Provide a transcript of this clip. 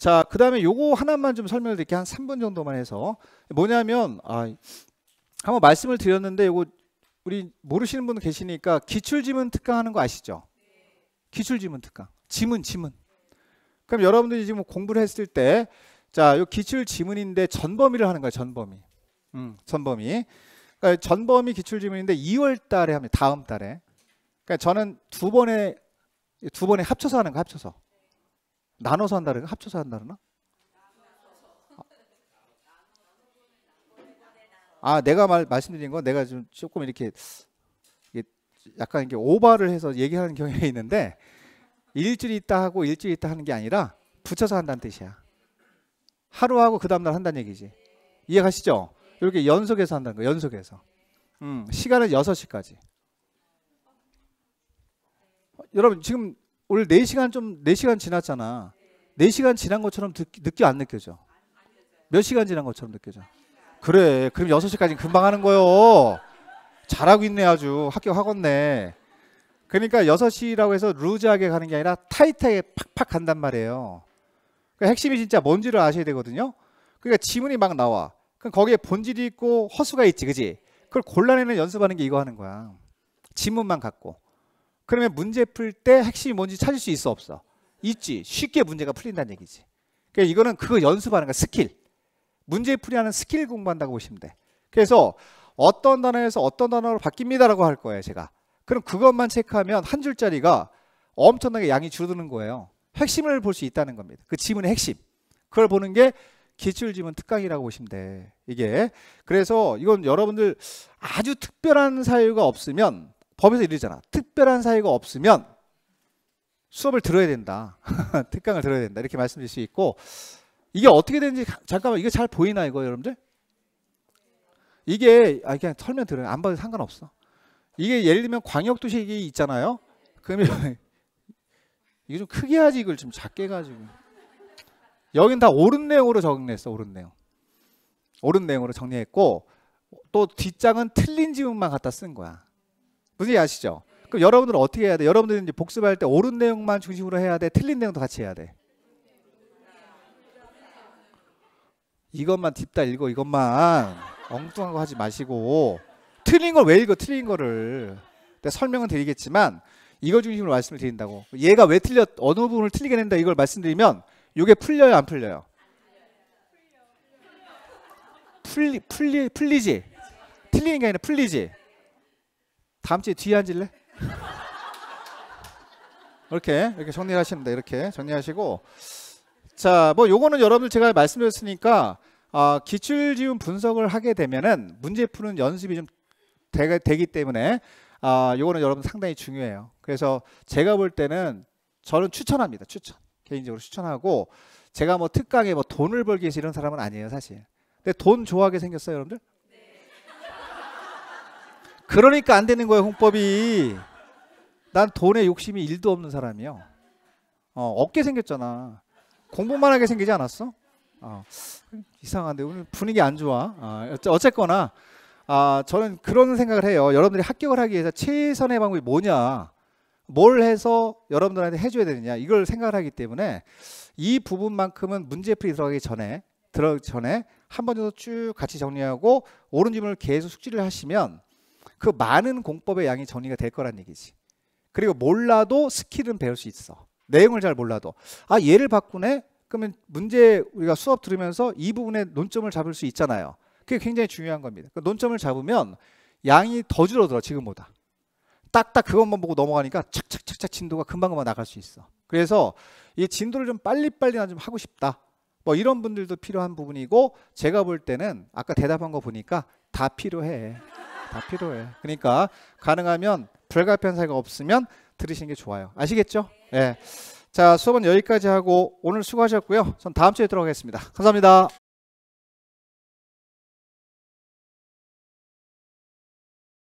자, 그 다음에 요거 하나만 좀 설명을 드릴게요. 한 3분 정도만 해서. 뭐냐면, 아, 한번 말씀을 드렸는데, 요거 우리 모르시는 분 계시니까 기출지문 특강 하는 거 아시죠? 기출지문 특강. 지문, 지문. 그럼 여러분들이 지금 공부를 했을 때, 자, 요 기출지문인데 전범위를 하는 거예요, 전범위. 음, 전범위. 그러니까 전범위 기출지문인데 2월 달에 합니다. 다음 달에. 그러니까 저는 두 번에, 두 번에 합쳐서 하는 거, 합쳐서. 나눠서 한다는 거 합쳐서 한다나? 아 내가 말 말씀드린 건 내가 좀 조금 이렇게 약간 이렇게 오버를 해서 얘기하는 경향이 있는데 일주일 있다 하고 일주일 있다 하는 게 아니라 붙여서 한다는 뜻이야. 하루 하고 그 다음 날 한다는 얘기지. 이해 가시죠? 이렇게 연속해서 한다는 거 연속해서. 음, 시간은 6시까지. 어, 여러분 지금 오늘 4시간 좀 4시간 지났잖아. 4시간 지난 것처럼 느, 느껴 안 느껴져? 몇 시간 지난 것처럼 느껴져? 그래. 그럼 6시까지 금방 하는 거요. 잘하고 있네 아주. 합격하겠네. 그러니까 6시라고 해서 루즈하게 가는 게 아니라 타이트하게 팍팍 간단 말이에요. 그러니까 핵심이 진짜 뭔지를 아셔야 되거든요. 그러니까 지문이 막 나와. 그럼 거기에 본질이 있고 허수가 있지, 그지? 그걸 골라내는 연습하는 게 이거 하는 거야. 지문만 갖고. 그러면 문제 풀 때 핵심이 뭔지 찾을 수 있어, 없어? 있지. 쉽게 문제가 풀린다는 얘기지. 그러니까 이거는 그거 연습하는 거야, 스킬. 문제 풀이하는 스킬 공부한다고 보시면 돼. 그래서 어떤 단어에서 어떤 단어로 바뀝니다라고 할 거예요, 제가. 그럼 그것만 체크하면 한 줄짜리가 엄청나게 양이 줄어드는 거예요. 핵심을 볼 수 있다는 겁니다. 그 지문의 핵심. 그걸 보는 게 기출 지문 특강이라고 보시면 돼. 이게. 그래서 이건 여러분들 아주 특별한 사유가 없으면 법에서 이러잖아. 특별한 사유가 없으면 수업을 들어야 된다. 특강을 들어야 된다. 이렇게 말씀드릴 수 있고 이게 어떻게 되는지 잠깐만 이게 잘 보이나 이거 여러분들? 이게 아 그냥 털면 들어요. 안 봐도 상관없어. 이게 예를 들면 광역도시 있잖아요. 그러면 이게 좀 크게 하지 이걸 좀 작게 가지고 여긴 다 옳은 내용으로 정리했어. 옳은 내용. 옳은 내용으로 정리했고 또 뒷장은 틀린 지문만 갖다 쓴 거야. 무슨 아시죠? 그럼 여러분들은 어떻게 해야 돼? 여러분들은 이제 복습할 때 옳은 내용만 중심으로 해야 돼? 틀린 내용도 같이 해야 돼? 이것만 딥다 읽어 이것만 엉뚱한 거 하지 마시고 틀린 걸 왜 읽어 틀린 거를 내가 설명은 드리겠지만 이거 중심으로 말씀을 드린다고 얘가 왜 틀렸 어느 부분을 틀리게 된다 이걸 말씀드리면 이게 풀려요 안 풀려요 풀리 풀리 풀리지 틀리는 게 아니라 풀리지 다음 주에 뒤에 앉을래 이렇게 이렇게 돼 이렇게 정리하시고 자, 뭐 요거는 여러분들 제가 말씀드렸으니까 아, 기출 지문 분석을 하게 되면은 문제 푸는 연습이 좀 되, 되기 때문에 아, 요거는 여러분 상당히 중요해요. 그래서 제가 볼 때는 저는 추천합니다. 추천. 개인적으로 추천하고 제가 뭐 특강에 뭐 돈을 벌기 위해서 이런 사람은 아니에요, 사실. 근데 돈 좋아하게 생겼어요, 여러분들? 그러니까 안 되는 거예요, 홍법이. 난 돈에 욕심이 일도 없는 사람이요. 어, 없게 생겼잖아. 공부만 하게 생기지 않았어? 어, 이상한데 오늘 분위기 안 좋아. 어, 어쨌거나 아, 저는 그런 생각을 해요. 여러분들이 합격을 하기 위해서 최선의 방법이 뭐냐? 뭘 해서 여러분들한테 해줘야 되느냐? 이걸 생각을 하기 때문에 이 부분만큼은 문제풀이 들어가기 전에 들어 전에 한 번 정도 쭉 같이 정리하고 옳은 질문을 계속 숙지를 하시면 그 많은 공법의 양이 정리가 될 거란 얘기지. 그리고 몰라도 스킬은 배울 수 있어. 내용을 잘 몰라도. 아 얘를 바꾸네? 그러면 문제 우리가 수업 들으면서 이 부분에 논점을 잡을 수 있잖아요. 그게 굉장히 중요한 겁니다. 그 논점을 잡으면 양이 더 줄어들어 지금보다. 딱딱 그것만 보고 넘어가니까 착착착착 진도가 금방금방 나갈 수 있어. 그래서 이 진도를 좀 빨리빨리 좀 하고 싶다. 뭐 이런 분들도 필요한 부분이고 제가 볼 때는 아까 대답한 거 보니까 다 필요해 다 필요해 그러니까 가능하면 불가피한 사유가 없으면 들으시는 게 좋아요 아시겠죠? 예. 자, 수업은 여기까지 하고 오늘 수고하셨고요. 전 다음 주에 들어가겠습니다. 감사합니다.